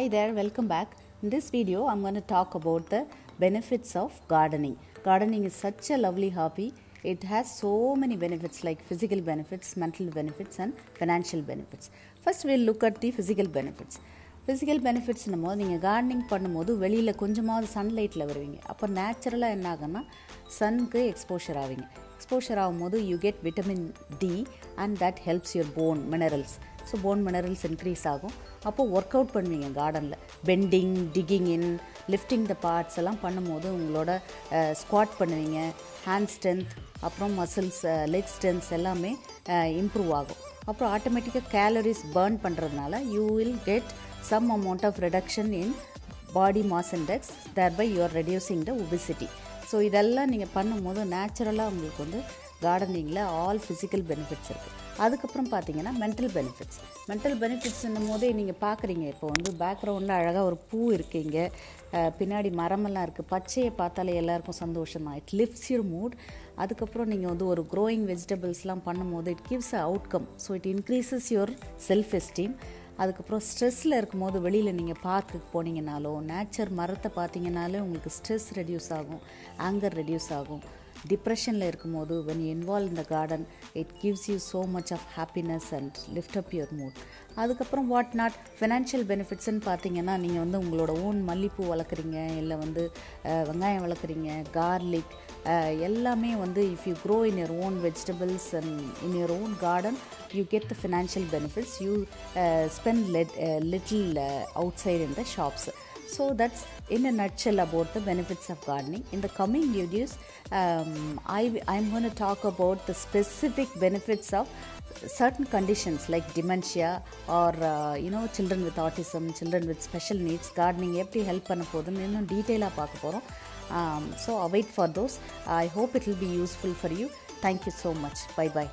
Hi there, welcome back. In this video, I'm going to talk about the benefits of gardening. Gardening is such a lovely hobby. It has so many benefits like physical benefits, mental benefits, and financial benefits. First, we'll look at the physical benefits. Physical பெனிஃபிட்ஸ்னும் போது நீங்கள் gardening பண்ணும்போது வெளியில் கொஞ்சமாவது சன்லைட்டில் வருவீங்க அப்போ நேச்சுரலாக என்ன ஆகும்னா சனுக்கு எக்ஸ்போஷர் ஆவீங்க எக்ஸ்போஷர் ஆகும்போது you get vitamin D and that helps your bone minerals so bone minerals increase ஆகும். அப்போது ஒர்க் அவுட் பண்ணுவீங்க கார்டனில் bending digging in lifting the parts எல்லாம் பண்ணும்போது உங்களோட ஸ்குவாட் பண்ணுவீங்க. ஹேண்ட் ஸ்ட்ரென்த் அப்புறம் மசில்ஸ் லெக் ஸ்ட்ரென்த்ஸ் எல்லாமே இம்ப்ரூவ் ஆகும். அப்புறம் ஆட்டோமேட்டிக்காக கேலரிஸ் பேர்ன் பண்ணுறதுனால you will get some amount of reduction in body mass index thereby you're reducing the obesity so இதெல்லாம் நீங்கள் பண்ணும்போது நேச்சுரலாக உங்களுக்கு வந்து கார்டனிங்கில் ஆல் ஃபிசிக்கல் பெனிஃபிட்ஸ் இருக்குது அதுக்கப்புறம் பார்த்தீங்கன்னா மென்டல் பெனிஃபிட்ஸ் மென்டல் பெனிஃபிட்ஸ்ன்னும் போதே நீங்கள் பார்க்குறீங்க இப்போ வந்து பேக்ரவுண்டில் அழகாக ஒரு பூ இருக்கீங்க பின்னாடி மரமெல்லாம் இருக்குது பச்சையை பார்த்தாலே எல்லாருக்கும் சந்தோஷம் தான் இட் லிஃப்ட்ஸ் யூர் மூட் அதுக்கப்புறம் நீங்கள் வந்து ஒரு க்ரோயிங் வெஜிடபிள்ஸ்லாம் பண்ணும்போது it gives a outcome so it increases your self esteem அதுக்கப்புறம் ஸ்ட்ரெஸ்ஸில் இருக்கும்போது வெளியில் நீங்கள் பார்க்குக்கு போனீங்கனாலோ நேச்சர் மரத்தை பார்த்தீங்கனாலே உங்களுக்கு ஸ்ட்ரெஸ் ரெடியூஸ் ஆகும். ஆங்கர் ரெடியூஸ் ஆகும். டிப்ரெஷனில் இருக்கும்போது வென் இன்வால்வ் இந்த garden it gives you so much of happiness and lift up your mood அதுக்கப்புறம் வாட் நாட் ஃபினான்ஷியல் பெனிஃபிட்ஸ்ன்னு பார்த்தீங்கன்னா நீங்கள் வந்து உங்களோட ஓன் மல்லிப்பூ வளர்க்குறீங்க இல்லை வந்து வெங்காயம் வளர்க்குறீங்க கார்லிக் எல்லாமே வந்து if you grow in your own vegetables and in your own garden you get the financial benefits you spend let little outside இந்த shops so that's in a nutshell about the benefits of gardening in the coming videos um, I, i'm going to talk about the specific benefits of certain conditions like dementia or uh, you know children with autism children with special needs gardening எப்படி help பண்ண போகுதுன்னு இன்னும் டீட்டெயிலாக பார்க்க போகிறோம் so await for those I hope it will be useful for you thank you so much bye bye